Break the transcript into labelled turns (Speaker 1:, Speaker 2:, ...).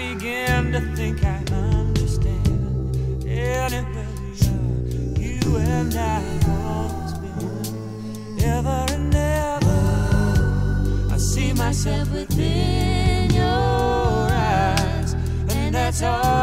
Speaker 1: I begin to think I understand. Anywhere uh, we are, you and I have always been. Ever and ever, I see myself within your eyes, and that's all.